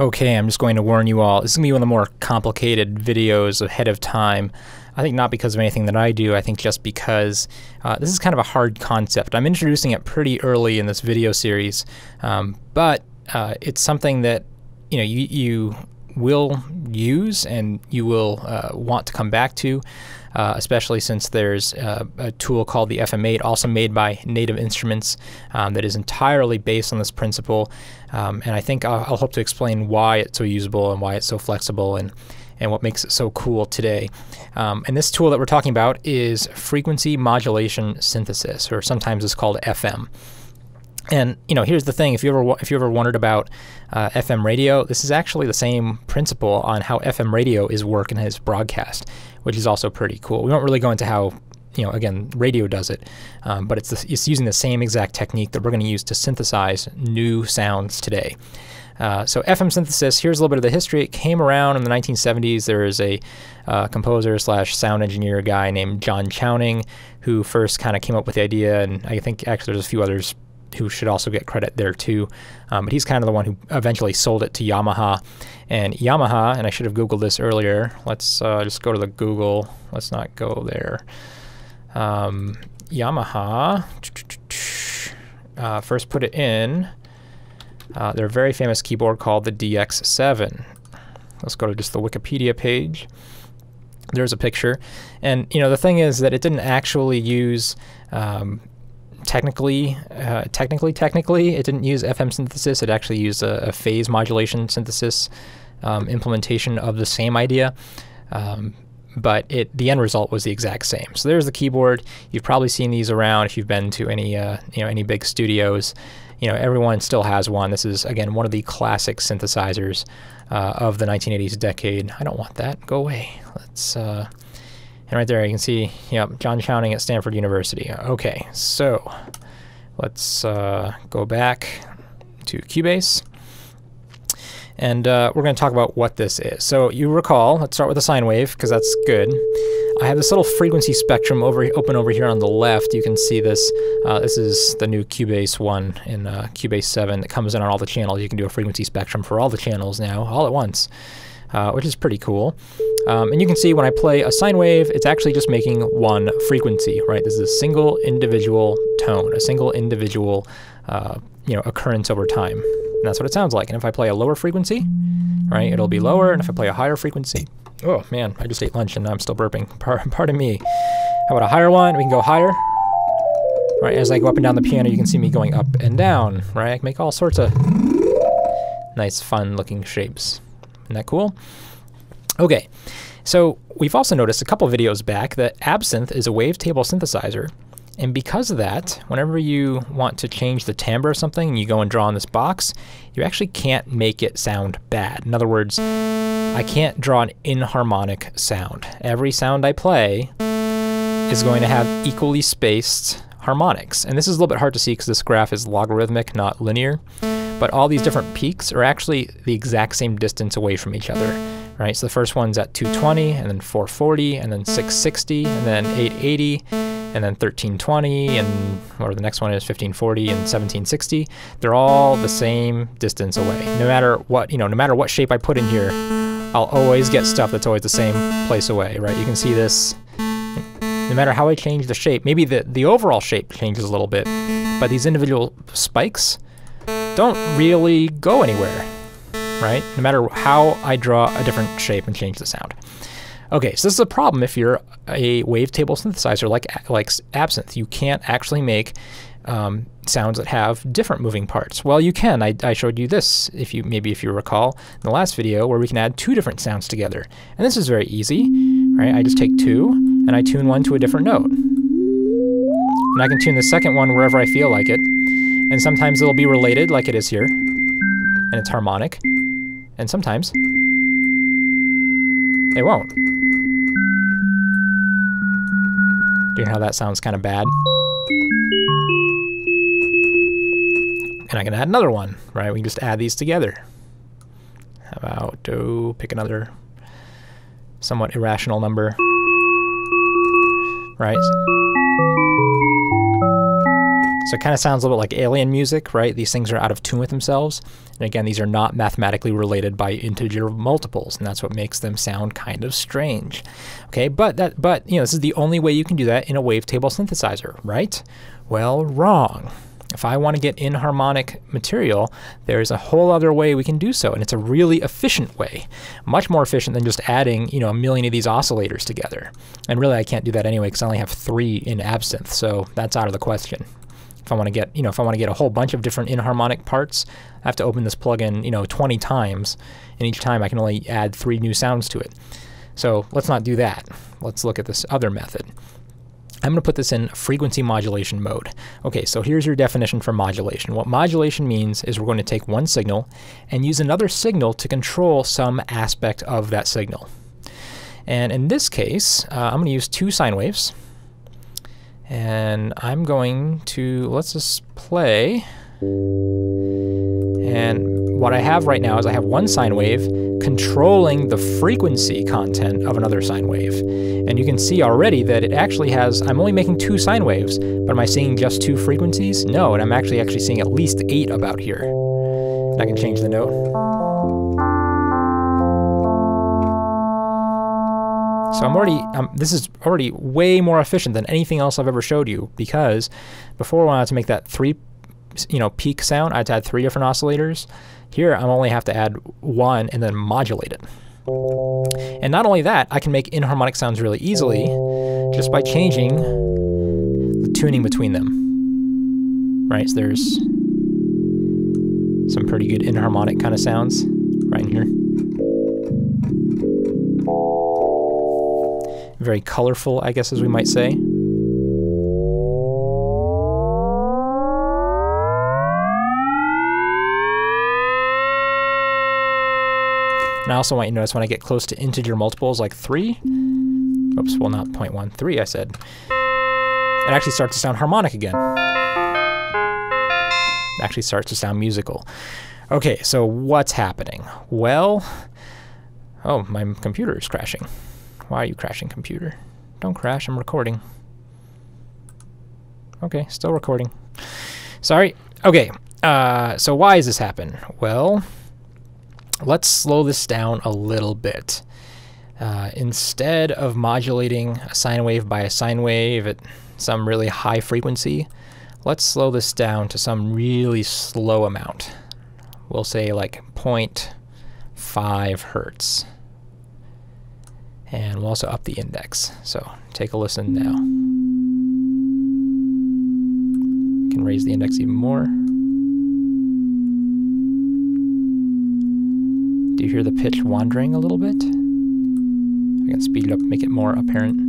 Okay, I'm just going to warn you all. This is going to be one of the more complicated videos ahead of time. I think not because of anything that I do, I think just because uh, this is kind of a hard concept. I'm introducing it pretty early in this video series, um, but uh, it's something that you know you, you will use and you will uh, want to come back to uh, especially since there's uh, a tool called the FM8, also made by Native Instruments, um, that is entirely based on this principle. Um, and I think I'll, I'll, hope to explain why it's so usable and why it's so flexible and and what makes it so cool today. Um, and this tool that we're talking about is frequency modulation synthesis, or sometimes it's called FM. And you know, here's the thing: if you ever if you ever wondered about uh, FM radio, this is actually the same principle on how FM radio is working as broadcast, which is also pretty cool. We won't really go into how you know again radio does it, um, but it's the, it's using the same exact technique that we're going to use to synthesize new sounds today. Uh, so FM synthesis, here's a little bit of the history. It came around in the 1970s. There is a uh, composer slash sound engineer guy named John Chowning who first kind of came up with the idea, and I think actually there's a few others who should also get credit there too. Um, but he's kind of the one who eventually sold it to Yamaha. And Yamaha, and I should have Googled this earlier. Let's uh, just go to the Google. Let's not go there. Um, Yamaha uh, first put it in uh, their very famous keyboard called the DX7. Let's go to just the Wikipedia page. There's a picture. And, you know, the thing is that it didn't actually use um, technically, uh, technically, technically, it didn't use FM synthesis. It actually used a, a phase modulation synthesis um, implementation of the same idea. Um, but it the end result was the exact same. So there's the keyboard. You've probably seen these around if you've been to any uh, you know any big studios. You know everyone still has one. This is again one of the classic synthesizers uh, of the 1980s decade. I don't want that. Go away. Let's uh, and right there you can see, yep, John Chowning at Stanford University. Okay, so let's uh, go back to Cubase. And uh, we're going to talk about what this is. So you recall, let's start with the sine wave, because that's good. I have this little frequency spectrum over open over here on the left. You can see this. Uh, this is the new Cubase one in uh, Cubase 7 that comes in on all the channels. You can do a frequency spectrum for all the channels now, all at once, uh, which is pretty cool. Um, and you can see when I play a sine wave, it's actually just making one frequency, right? This is a single individual tone, a single individual, uh, you know, occurrence over time. And that's what it sounds like. And if I play a lower frequency, right, it'll be lower. And if I play a higher frequency, oh man, I just ate lunch and I'm still burping. Pardon me. How about a higher one? We can go higher. Right, as I go up and down the piano, you can see me going up and down, right? I can make all sorts of nice, fun looking shapes. Isn't that cool? Okay, so we've also noticed a couple videos back that Absynth is a wavetable synthesizer. And because of that, whenever you want to change the timbre of something and you go and draw on this box, you actually can't make it sound bad. In other words, I can't draw an inharmonic sound. Every sound I play is going to have equally spaced harmonics. And this is a little bit hard to see because this graph is logarithmic, not linear. But all these different mm. peaks are actually the exact same distance away from each other right? So the first one's at 220, and then 440, and then 660, and then 880, and then 1320, and or the next one is 1540 and 1760. They're all the same distance away. No matter what, you know, no matter what shape I put in here, I'll always get stuff that's always the same place away, right? You can see this. No matter how I change the shape, maybe the, the overall shape changes a little bit, but these individual spikes don't really go anywhere right? No matter how I draw a different shape and change the sound. Okay, so this is a problem if you're a wavetable synthesizer like like Absynth. You can't actually make um, sounds that have different moving parts. Well, you can. I, I, showed you this, if you maybe if you recall, in the last video, where we can add two different sounds together. And this is very easy, right? I just take two, and I tune one to a different note. And I can tune the second one wherever I feel like it. And sometimes it'll be related, like it is here, and it's harmonic. And sometimes it won't. Do you know how that sounds kind of bad? And I can add another one, right? We can just add these together. How about, oh, pick another somewhat irrational number, right? So it kind of sounds a little bit like alien music, right? These things are out of tune with themselves. And again, these are not mathematically related by integer multiples, and that's what makes them sound kind of strange. Okay, but that but you know, this is the only way you can do that in a wavetable synthesizer, right? Well, wrong. If I want to get inharmonic material, there's a whole other way we can do so, and it's a really efficient way. Much more efficient than just adding, you know, a million of these oscillators together. And really I can't do that anyway because I only have three in Absynth, so that's out of the question. If I want to get, you know, if I want to get a whole bunch of different inharmonic parts, I have to open this plugin, you know, 20 times, and each time I can only add three new sounds to it. So let's not do that. Let's look at this other method. I'm going to put this in frequency modulation mode. Okay, so here's your definition for modulation. What modulation means is we're going to take one signal and use another signal to control some aspect of that signal. And in this case, uh, I'm going to use two sine waves. And I'm going to, let's just play. And what I have right now is I have one sine wave controlling the frequency content of another sine wave. And you can see already that it actually has, I'm only making two sine waves, but am I seeing just two frequencies? No, and I'm actually actually seeing at least eight about here. And I can change the note. So I'm already, um, this is already way more efficient than anything else I've ever showed you because before when I had to make that three you know, peak sound, I had to add three different oscillators. Here, I only have to add one and then modulate it. And not only that, I can make inharmonic sounds really easily just by changing the tuning between them. Right, so there's some pretty good inharmonic kind of sounds right in here. Very colorful, I guess, as we might say. And I also want you to notice when I get close to integer multiples like 3, oops, well not 0.1, 3 I said, it actually starts to sound harmonic again. It actually starts to sound musical. Okay, so what's happening? Well, oh, my computer is crashing. Why are you crashing, computer? Don't crash, I'm recording. Okay, still recording. Sorry. Okay, uh, so why does this happen? Well, Let's slow this down a little bit. Uh, instead of modulating a sine wave by a sine wave at some really high frequency, let's slow this down to some really slow amount. We'll say like 0.5 hertz. And we'll also up the index. So take a listen now. can raise the index even more. Do you hear the pitch wandering a little bit? I can speed it up, make it more apparent.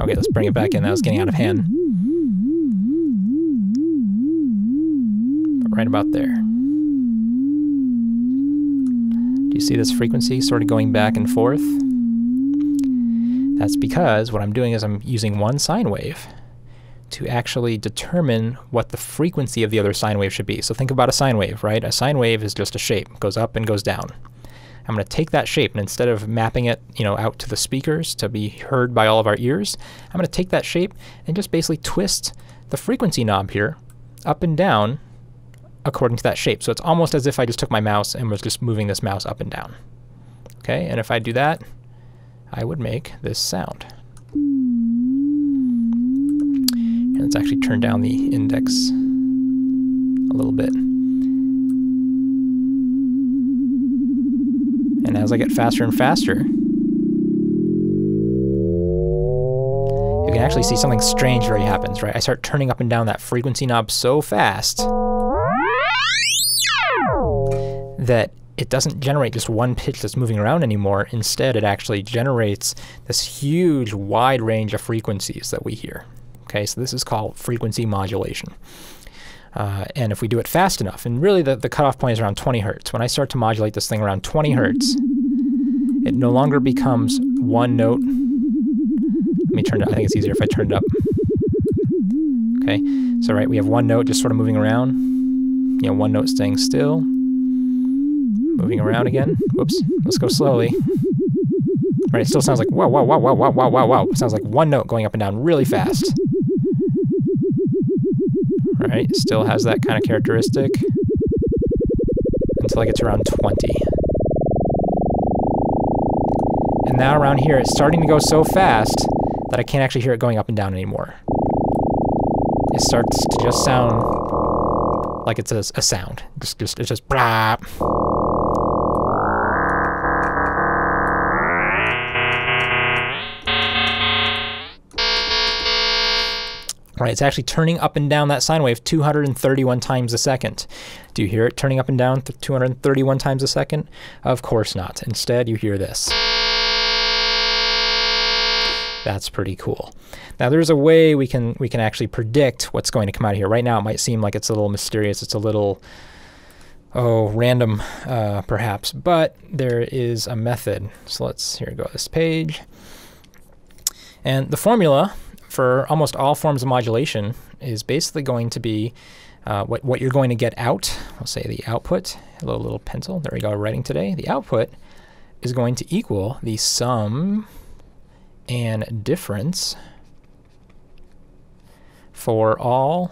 Okay, let's bring it back in. That was getting out of hand. Right about there. Do you see this frequency sort of going back and forth? That's because what I'm doing is I'm using one sine wave to actually determine what the frequency of the other sine wave should be. So think about a sine wave, right? A sine wave is just a shape, goes up and goes down. I'm going to take that shape and instead of mapping it, you know, out to the speakers to be heard by all of our ears, I'm going to take that shape and just basically twist the frequency knob here up and down according to that shape. So it's almost as if I just took my mouse and was just moving this mouse up and down. Okay, and if I do that, I would make this sound. And let's actually turn down the index a little bit. And as I get faster and faster, you can actually see something strange really happens, right? I start turning up and down that frequency knob so fast that it doesn't generate just one pitch that's moving around anymore. Instead, it actually generates this huge wide range of frequencies that we hear. Okay, so this is called frequency modulation. Uh, and if we do it fast enough, and really the, the cutoff point is around 20 hertz. When I start to modulate this thing around 20 hertz, it no longer becomes one note. Let me turn it, up. I think it's easier if I turn it up. Okay, so right, we have one note just sort of moving around. You know, one note staying still. Moving around again. Whoops, let's go slowly. Right? It still sounds like whoa, whoa, whoa, whoa, whoa, whoa, whoa. It sounds like one note going up and down really fast. Right? Still has that kind of characteristic until I get to around 20. And now around here, it's starting to go so fast that I can't actually hear it going up and down anymore. It starts to just sound like it's a, a sound. Just, just, it's just blah. Right, it's actually turning up and down that sine wave 231 times a second. Do you hear it turning up and down 231 times a second? Of course not. Instead, you hear this. That's pretty cool. Now there's a way we can we can actually predict what's going to come out of here. Right now it might seem like it's a little mysterious. It's a little oh random uh, perhaps, but there is a method. So let's here go this page. And the formula for almost all forms of modulation is basically going to be uh, what, what you're going to get out. I'll say the output, hello little pencil, there we go, writing today. The output is going to equal the sum and difference for all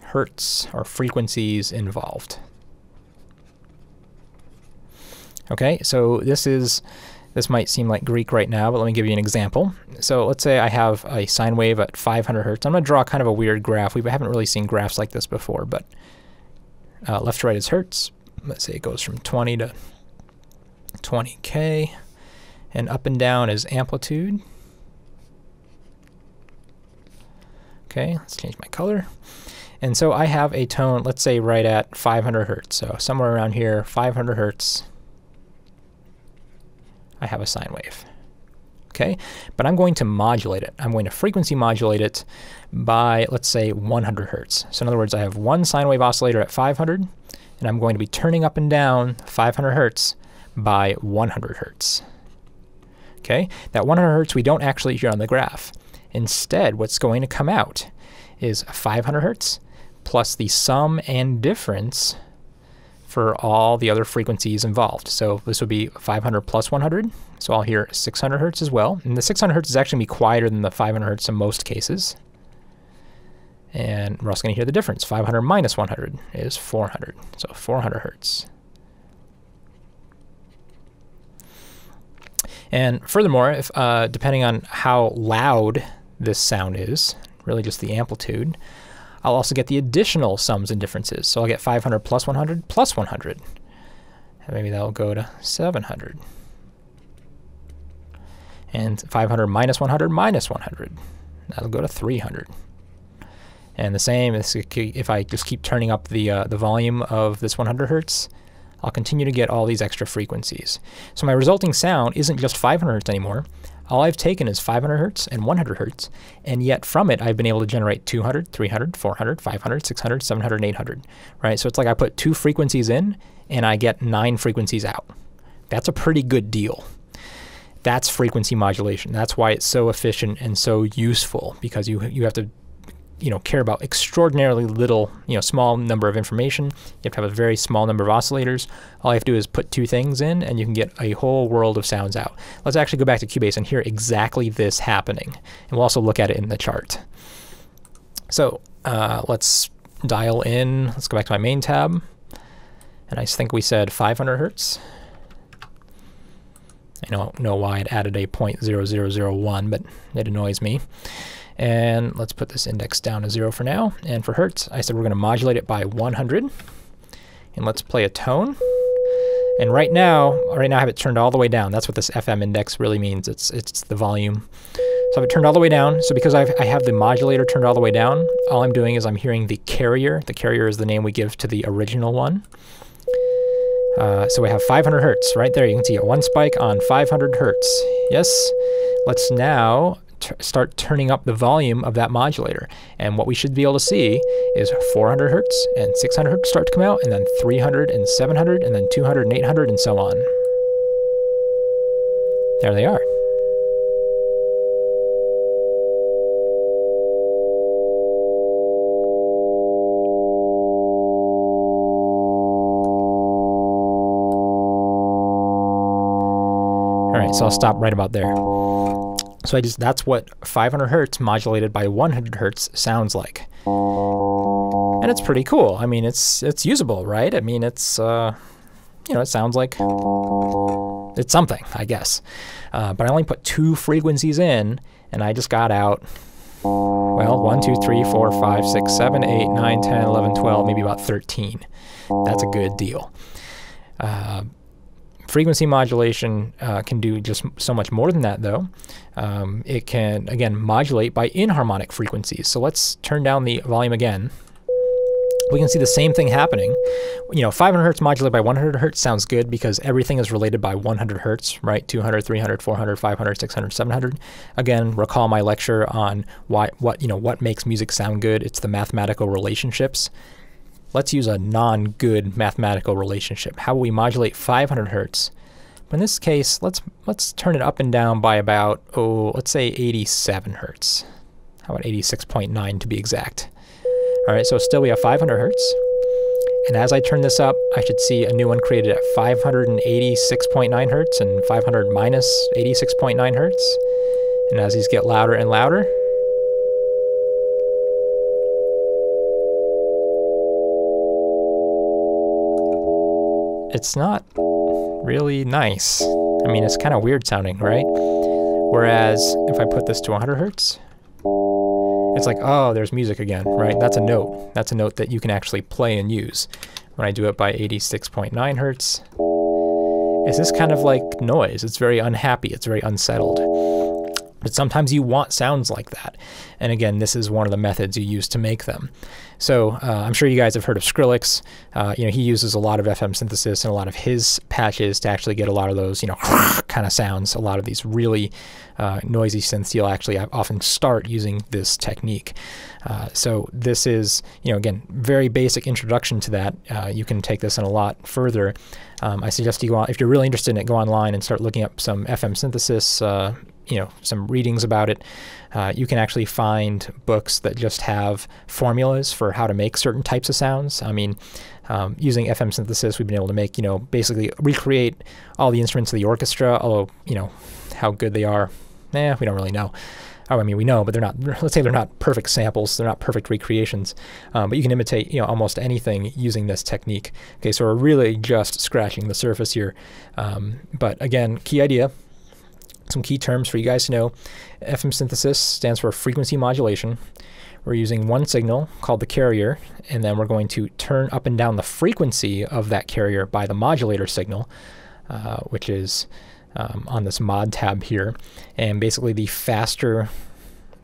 hertz or frequencies involved. Okay, so this is this might seem like Greek right now, but let me give you an example. So let's say I have a sine wave at 500 hertz. I'm going to draw kind of a weird graph. We haven't really seen graphs like this before, but uh, left to right is hertz. Let's say it goes from 20 to 20k, and up and down is amplitude. Okay, let's change my color. And so I have a tone, let's say right at 500 hertz. So somewhere around here, 500 hertz. I have a sine wave. Okay, but I'm going to modulate it. I'm going to frequency modulate it by, let's say, 100 hertz. So in other words, I have one sine wave oscillator at 500, and I'm going to be turning up and down 500 hertz by 100 hertz. Okay, that 100 hertz we don't actually hear on the graph. Instead, what's going to come out is 500 hertz plus the sum and difference for all the other frequencies involved. So this would be 500 plus 100. So I'll hear 600 hertz as well. And the 600 hertz is actually going to be quieter than the 500 hertz in most cases. And we're also going to hear the difference. 500 minus 100 is 400. So 400 hertz. And furthermore, if, uh, depending on how loud this sound is, really just the amplitude, I'll also get the additional sums and differences. So I'll get 500 plus 100 plus 100. And maybe that'll go to 700. And 500 minus 100 minus 100. That'll go to 300. And the same if I just keep turning up the uh, the volume of this 100 hertz, I'll continue to get all these extra frequencies. So my resulting sound isn't just 500 hertz anymore. All I've taken is 500 hertz and 100 hertz, and yet from it I've been able to generate 200, 300, 400, 500, 600, 700, 800, right? So it's like I put two frequencies in and I get nine frequencies out. That's a pretty good deal. That's frequency modulation. That's why it's so efficient and so useful because you you have to you know care about extraordinarily little you know small number of information. You have to have a very small number of oscillators. All you have to do is put two things in and you can get a whole world of sounds out. Let's actually go back to cubase and hear exactly this happening. And we'll also look at it in the chart. So uh, let's dial in let's go back to my main tab. And I think we said 500 hertz. I don't know why it added a 0.0001 but it annoys me and let's put this index down to zero for now. And for hertz, I said we're going to modulate it by 100. And let's play a tone. And right now, right now I have it turned all the way down. That's what this FM index really means. It's it's the volume. So I've it turned all the way down. So because I've, I have the modulator turned all the way down, all I'm doing is I'm hearing the carrier. The carrier is the name we give to the original one. Uh, so we have 500 hertz right there. You can see a one spike on 500 hertz. Yes. Let's now start turning up the volume of that modulator. And what we should be able to see is 400 hertz and 600 hertz start to come out, and then 300 and 700, and then 200 and 800, and so on. There they are. All right, so I'll stop right about there. So I just that's what 500 hertz modulated by 100 hertz sounds like, and it's pretty cool. I mean, it's it's usable, right? I mean, it's uh, you know, it sounds like it's something, I guess. Uh, but I only put two frequencies in, and I just got out well, 1, 2, 3, 4, 5, 6, 7, 8, 9, 10, 11, 12, maybe about 13. That's a good deal. Uh, frequency modulation uh, can do just so much more than that, though. Um, it can, again, modulate by inharmonic frequencies. So let's turn down the volume again we can see the same thing happening. You know, 500 hertz modulated by 100 hertz sounds good because everything is related by 100 hertz, right? 200, 300, 400, 500, 600, 700. Again, recall my lecture on why, what, you know, what makes music sound good. It's the mathematical relationships. Let's use a non-good mathematical relationship. How will we modulate 500 hertz? in this case, let's let's turn it up and down by about oh, let's say 87 hertz. How about 86.9 to be exact? All right, so still we have 500 hertz. And as I turn this up, I should see a new one created at 586.9 hertz and 500 minus 86.9 hertz. And as these get louder and louder, it's not really nice. I mean, it's kind of weird sounding, right? Whereas if I put this to 100 hertz, it's like, oh, there's music again, right? That's a note. That's a note that you can actually play and use. When I do it by 86.9 hertz, it's this kind of like noise. It's very unhappy. It's very unsettled. But sometimes you want sounds like that. And again, this is one of the methods you use to make them. So uh, I'm sure you guys have heard of Skrillex. Uh, you know, he uses a lot of FM synthesis and a lot of his patches to actually get a lot of those, you know, kind of sounds. A lot of these really uh, noisy synths, you'll actually often start using this technique. Uh, so this is, you know, again, very basic introduction to that. Uh, you can take this in a lot further. Um, I suggest you go on, if you're really interested in it, go online and start looking up some FM synthesis uh, you know some readings about it. Uh, you can actually find books that just have formulas for how to make certain types of sounds. I mean, um, using FM synthesis, we've been able to make you know basically recreate all the instruments of the orchestra. Although you know how good they are, eh, we don't really know. Oh, I mean, we know, but they're not. Let's say they're not perfect samples. They're not perfect recreations. Um, but you can imitate, you know, almost anything using this technique. Okay, so we're really just scratching the surface here. Um, but again, key idea: some key terms for you guys to know. FM synthesis stands for frequency modulation. We're using one signal called the carrier, and then we're going to turn up and down the frequency of that carrier by the modulator signal, uh, which is um, on this mod tab here. And basically, the faster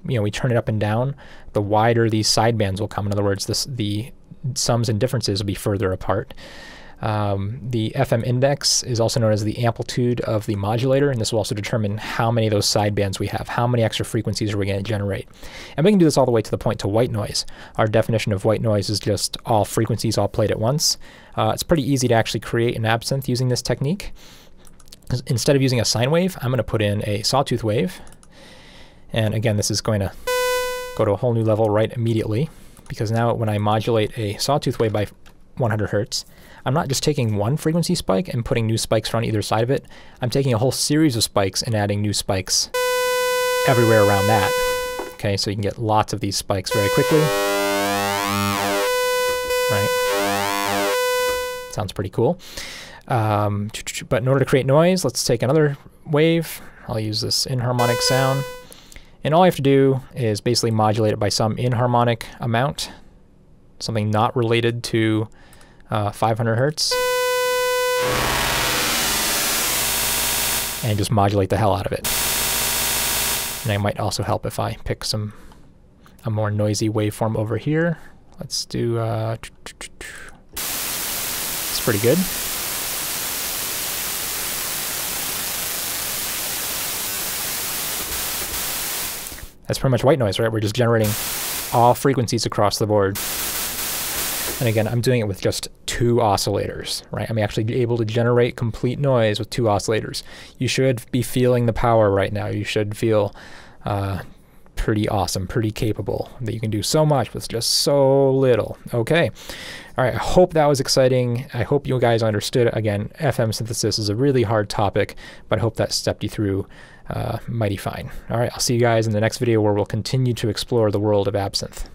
you know we turn it up and down, the wider these sidebands will come. In other words, this, the sums and differences will be further apart. Um, the FM index is also known as the amplitude of the modulator, and this will also determine how many of those sidebands we have, how many extra frequencies are we going to generate. And we can do this all the way to the point to white noise. Our definition of white noise is just all frequencies all played at once. Uh, it's pretty easy to actually create an Absynth using this technique. Instead of using a sine wave, I'm going to put in a sawtooth wave. And again, this is going to go to a whole new level right immediately because now when I modulate a sawtooth wave by 100 hertz, I'm not just taking one frequency spike and putting new spikes on either side of it. I'm taking a whole series of spikes and adding new spikes everywhere around that. Okay, so you can get lots of these spikes very quickly. Right. Sounds pretty cool. Um, but in order to create noise, let's take another wave. I'll use this inharmonic sound. And all I have to do is basically modulate it by some inharmonic amount, something not related to uh, 500 hertz. And just modulate the hell out of it. And it might also help if I pick some a more noisy waveform over here. Let's do, uh, it's pretty good. That's pretty much white noise, right? We're just generating all frequencies across the board. And again, I'm doing it with just two oscillators, right? I'm actually able to generate complete noise with two oscillators. You should be feeling the power right now. You should feel uh, pretty awesome, pretty capable, that you can do so much with just so little. Okay. All right, I hope that was exciting. I hope you guys understood. Again, FM synthesis is a really hard topic, but I hope that stepped you through uh, mighty fine. All right, I'll see you guys in the next video where we'll continue to explore the world of Absynth.